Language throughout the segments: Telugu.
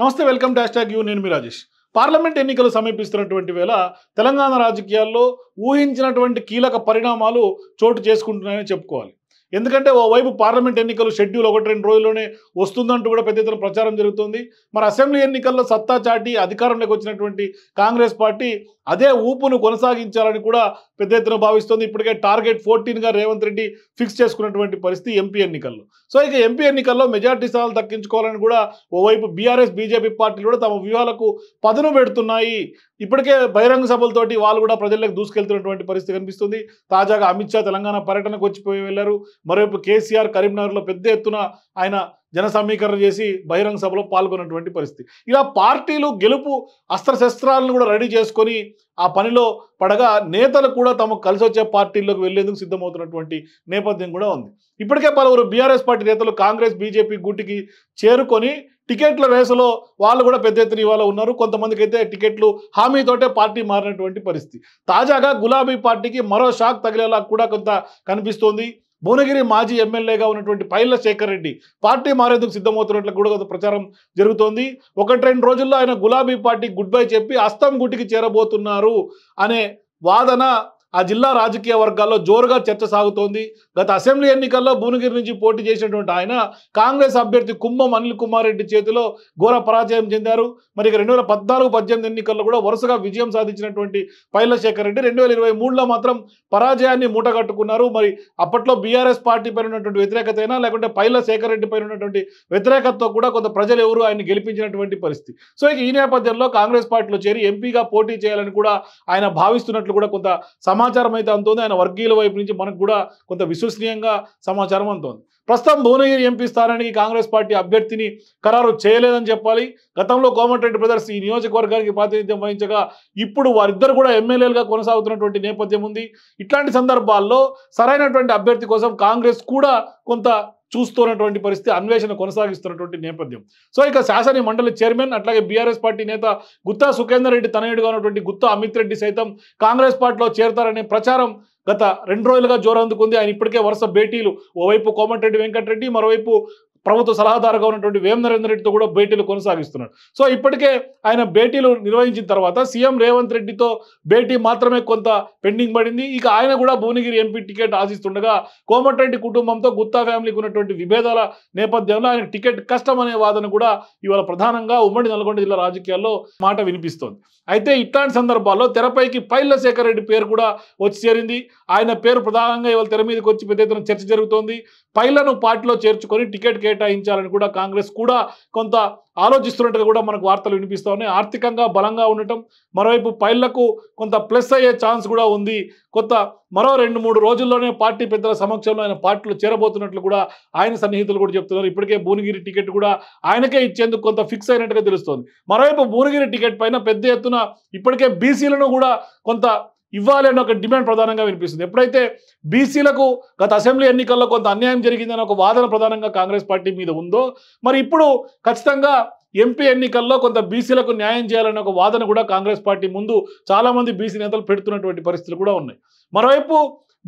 నమస్తే వెల్కమ్ డాష్ ట్యాగ్ యూ నేను మీ రాజేష్. పార్లమెంట్ ఎన్నికలు సమీపిస్తున్నటువంటి వేళ తెలంగాణ రాజకీయాల్లో ఊహించినటువంటి కీలక పరిణామాలు చోటు చేసుకుంటున్నాయని చెప్పుకోవాలి. ఎందుకంటే ఓవైపు పార్లమెంట్ ఎన్నికలు షెడ్యూల్ ఒకటి రెండు రోజుల్లోనే వస్తుందంటూ కూడా పెద్ద ఎత్తున ప్రచారం జరుగుతుంది. మరి అసెంబ్లీ ఎన్నికల్లో సత్తా చాటి అధికారంలోకి వచ్చినటువంటి కాంగ్రెస్ పార్టీ అదే ఊపును కొనసాగించాలని కూడా పెద్ద ఎత్తున భావిస్తోంది. ఇప్పటికే టార్గెట్ ఫోర్టీన్గా రేవంత్ రెడ్డి ఫిక్స్ చేసుకున్నటువంటి పరిస్థితి ఎంపీ ఎన్నికల్లో. సో ఇక ఎంపీ ఎన్నికల్లో మెజార్టీ స్థానాలు దక్కించుకోవాలని కూడా ఓవైపు బీఆర్ఎస్ బీజేపీ పార్టీలు కూడా తమ వ్యూహాలకు పదును పెడుతున్నాయి. ఇప్పటికే బహిరంగ సభలతోటి వాళ్ళు కూడా ప్రజలకు దూసుకెళ్తున్నటువంటి పరిస్థితి కనిపిస్తుంది. తాజాగా అమిత్ షా తెలంగాణ పర్యటనకు వచ్చిపోయి వెళ్ళారు. మరోవైపు కేసీఆర్ కరీంనగర్లో పెద్ద ఎత్తున ఆయన జన సమీకరణ చేసి బహిరంగ సభలో పాల్గొన్నటువంటి పరిస్థితి. ఇలా పార్టీలు గెలుపు అస్త్రశస్త్రాలను కూడా రెడీ చేసుకొని ఆ పనిలో పడగా నేతలు కూడా తమకు కలిసి వచ్చే పార్టీల్లోకి వెళ్ళేందుకు సిద్ధమవుతున్నటువంటి నేపథ్యం కూడా ఉంది. ఇప్పటికే పలువురు బీఆర్ఎస్ పార్టీ నేతలు కాంగ్రెస్ బీజేపీ గూటికి చేరుకొని టికెట్ల రేసులో వాళ్ళు కూడా పెద్ద ఎత్తున ఇవాళ ఉన్నారు. కొంతమందికి అయితే టికెట్లు హామీతోటే పార్టీ మారినటువంటి పరిస్థితి. తాజాగా గులాబీ పార్టీకి మరో షాక్ తగిలేలా కూడా కొంత కనిపిస్తోంది. భువనగిరి మాజీ ఎమ్మెల్యేగా ఉన్నటువంటి పైల శేఖర్ రెడ్డి పార్టీ మారేందుకు సిద్ధమవుతున్నట్లు కూడా కొంత ప్రచారం జరుగుతోంది. ఒకటి రెండు రోజుల్లో ఆయన గులాబీ పార్టీ గుడ్ బై చెప్పి అస్తం గుటికి చేరబోతున్నారు అనే వాదన ఆ జిల్లా రాజకీయ వర్గాల్లో జోరుగా చర్చ సాగుతోంది. గత అసెంబ్లీ ఎన్నికల్లో భువనగిరి నుంచి పోటీ చేసినటువంటి ఆయన కాంగ్రెస్ అభ్యర్థి కుంభం అనిల్ కుమార్ రెడ్డి చేతిలో ఘోర పరాజయం చెందారు. మరి రెండు వేల పద్నాలుగు పద్దెనిమిది ఎన్నికల్లో కూడా వరుసగా విజయం సాధించినటువంటి పైలశేఖర్ రెడ్డి రెండు వేల ఇరవై మూడులో మాత్రం పరాజయాన్ని మూటగట్టుకున్నారు. మరి అప్పట్లో బీఆర్ఎస్ పార్టీ పైన ఉన్నటువంటి వ్యతిరేకత అయినా లేకుంటే పైలశేఖర్ రెడ్డి పైన ఉన్నటువంటి వ్యతిరేకతతో కూడా కొంత ప్రజలు ఎవరు ఆయన గెలిపించినటువంటి పరిస్థితి. సో ఇక ఈ నేపథ్యంలో కాంగ్రెస్ పార్టీలో చేరి ఎంపీగా పోటీ చేయాలని కూడా ఆయన భావిస్తున్నట్లు కూడా కొంత సమాచారం అయితే అందుతుంది. ఆయన వర్గీయుల వైపు నుంచి మనకు కూడా కొంత విశ్వసనీయంగా సమాచారం అందుతుంది. ప్రస్తుతం భువనగిరి ఎంపీ స్థానానికి కాంగ్రెస్ పార్టీ అభ్యర్థిని ఖరారు చేయలేదని చెప్పాలి. గతంలో కోమటిరెడ్డి బ్రదర్స్ ఈ నియోజకవర్గానికి ప్రాతినిధ్యం వహించగా ఇప్పుడు వారిద్దరు కూడా ఎమ్మెల్యేలుగా కొనసాగుతున్నటువంటి నేపథ్యం ఉంది. ఇట్లాంటి సందర్భాల్లో సరైనటువంటి అభ్యర్థి కోసం కాంగ్రెస్ కూడా కొంత చూస్తున్నటువంటి పరిస్థితి అన్వేషణ కొనసాగిస్తున్నటువంటి నేపథ్యం. సో ఇక శాసన మండలి చైర్మన్ అట్లాగే బీఆర్ఎస్ పార్టీ నేత గుత్తా సుఖేందర్ రెడ్డి తనయుడుగా ఉన్నటువంటి గుత్తా అమిత్ రెడ్డి సైతం కాంగ్రెస్ పార్టీలో చేరతారనే ప్రచారం గత రెండు రోజులుగా జోరందుకుంది. ఆయన ఇప్పటికే వరుస భేటీలు. ఓవైపు కోమటిరెడ్డి వెంకటరెడ్డి మరోవైపు ప్రభుత్వ సలహాదారుగా ఉన్నటువంటి వేమ నరేందర్ రెడ్డితో కూడా భేటీలు కొనసాగిస్తున్నాడు. సో ఇప్పటికే ఆయన భేటీలు నిర్వహించిన తర్వాత సీఎం రేవంత్ రెడ్డితో భేటీ మాత్రమే కొంత పెండింగ్ పడింది. ఇక ఆయన కూడా భువనగిరి ఎంపీ టికెట్ ఆశిస్తుండగా కోమటిరెడ్డి కుటుంబంతో గుత్తా ఫ్యామిలీకి ఉన్నటువంటి విభేదాల నేపథ్యంలో ఆయన టికెట్ కష్టం అనే వాదన కూడా ఇవాళ ప్రధానంగా ఉమ్మడి నల్గొండ జిల్లా రాజకీయాల్లో మాట వినిపిస్తోంది. అయితే ఇట్లాంటి సందర్భాల్లో తెరపైకి పైల శేఖర్ రెడ్డి పేరు కూడా వచ్చి చేరింది. ఆయన పేరు ప్రధానంగా ఇవాళ తెర మీదకి వచ్చి పెద్ద ఎత్తున చర్చ జరుగుతోంది. పైలను పార్టీలో చేర్చుకొని టికెట్ కేటాయించాలని కూడా కాంగ్రెస్ కూడా కొంత ఆలోచిస్తున్నట్టుగా కూడా మనకు వార్తలు వినిపిస్తూ ఉన్నాయి. ఆర్థికంగా బలంగా ఉండటం మరోవైపు పైళ్ళకు కొంత ప్లస్ అయ్యే ఛాన్స్ కూడా ఉంది. కొంత మరో రెండు మూడు రోజుల్లోనే పార్టీ పెద్దల సమక్షంలో ఆయన పార్టీలో చేరబోతున్నట్లు కూడా ఆయన సన్నిహితులు కూడా చెప్తున్నారు. ఇప్పటికే భువనగిరి టికెట్ కూడా ఆయనకే ఇచ్చేందుకు కొంత ఫిక్స్ అయినట్టుగా తెలుస్తోంది. మరోవైపు భువనగిరి టికెట్ పైన పెద్ద ఎత్తున ఇప్పటికే బీసీలను కూడా కొంత ఇవ్వాలి అనే ఒక డిమాండ్ ప్రధానంగా వినిపిస్తుంది. ఎప్పుడైతే బీసీలకు గత అసెంబ్లీ ఎన్నికల్లో కొంత అన్యాయం జరిగిందని ఒక వాదన ప్రధానంగా కాంగ్రెస్ పార్టీ మీద ఉందో మరి ఇప్పుడు ఖచ్చితంగా ఎంపీ ఎన్నికల్లో కొంత బీసీలకు న్యాయం చేయాలనే ఒక వాదన కూడా కాంగ్రెస్ పార్టీ ముందు చాలామంది బీసీ నేతలు పెడుతున్నటువంటి పరిస్థితులు కూడా ఉన్నాయి. మరోవైపు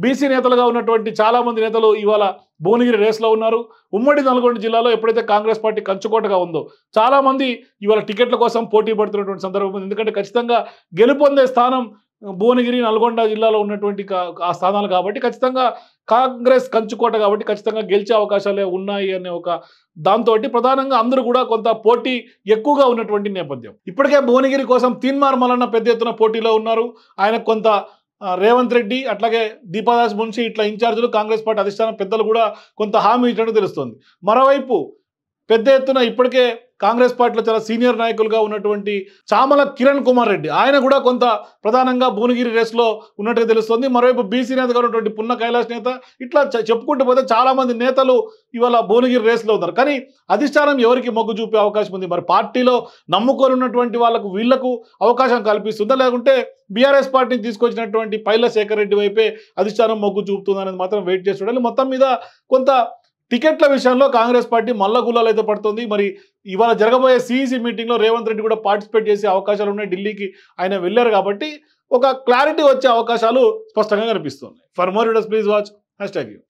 బీసీ నేతలుగా ఉన్నటువంటి చాలామంది నేతలు ఇవాళ భువనగిరి రేస్లో ఉన్నారు. ఉమ్మడి నల్గొండ జిల్లాలో ఎప్పుడైతే కాంగ్రెస్ పార్టీ కంచుకోటగా ఉందో చాలామంది ఇవాళ టికెట్ల కోసం పోటీ పడుతున్నటువంటి సందర్భం ఉంది. ఎందుకంటే ఖచ్చితంగా గెలుపొందే స్థానం భువనగిరి నల్గొండ జిల్లాలో ఉన్నటువంటి ఆ స్థానాలు కాబట్టి ఖచ్చితంగా కాంగ్రెస్ కంచుకోట కాబట్టి ఖచ్చితంగా గెలిచే అవకాశాలే ఉన్నాయి అనే ఒక దాంతో ప్రధానంగా అందరూ కూడా కొంత పోటీ ఎక్కువగా ఉన్నటువంటి నేపథ్యం. ఇప్పటికే భువనగిరి కోసం తీన్మార్ మలన్న పెద్ద ఎత్తున పోటీలో ఉన్నారు. ఆయన కొంత రేవంత్ రెడ్డి అట్లాగే దీపాదాస్ మున్షి ఇట్లా ఇన్ఛార్జీలు కాంగ్రెస్ పార్టీ అధిష్టానం పెద్దలు కూడా కొంత హామీ ఇచ్చినట్టు తెలుస్తుంది. మరోవైపు పెద్ద ఎత్తున ఇప్పటికే కాంగ్రెస్ పార్టీలో చాలా సీనియర్ నాయకులుగా ఉన్నటువంటి చామల కిరణ్ కుమార్ రెడ్డి. ఆయన కూడా కొంత ప్రధానంగా భువనగిరి రేస్లో ఉన్నట్టుగా తెలుస్తుంది. మరోవైపు బీసీ నేతగా ఉన్నటువంటి పున్న కైలాస్ నేత ఇట్లా చెప్పుకుంటూ పోతే చాలామంది నేతలు ఇవాళ భువనగిరి రేస్లో ఉన్నారు. కానీ అధిష్టానం ఎవరికి మొగ్గు చూపే అవకాశం ఉంది? మరి పార్టీలో నమ్ముకొని ఉన్నటువంటి వాళ్ళకు వీళ్ళకు అవకాశం కల్పిస్తుందా? లేకుంటే బీఆర్ఎస్ పార్టీని తీసుకొచ్చినటువంటి పైల శేఖర్ రెడ్డి వైపే అధిష్టానం మొగ్గు చూపుతుంది అనేది మాత్రం వెయిట్ చేసి చూడాలి. మొత్తం మీద కొంత టికెట్ల విషయంలో కాంగ్రెస్ పార్టీ మల్ల గుల్లాలు అయితే పడుతుంది. మరి ఇవాళ జరగబోయే సిఈసీ మీటింగ్లో రేవంత్ రెడ్డి కూడా పార్టిసిపేట్ చేసే అవకాశాలు ఉన్నాయి. ఢిల్లీకి ఆయన వెళ్ళారు కాబట్టి ఒక క్లారిటీ వచ్చే అవకాశాలు స్పష్టంగా కనిపిస్తున్నాయి. For more videos please watch hashtag you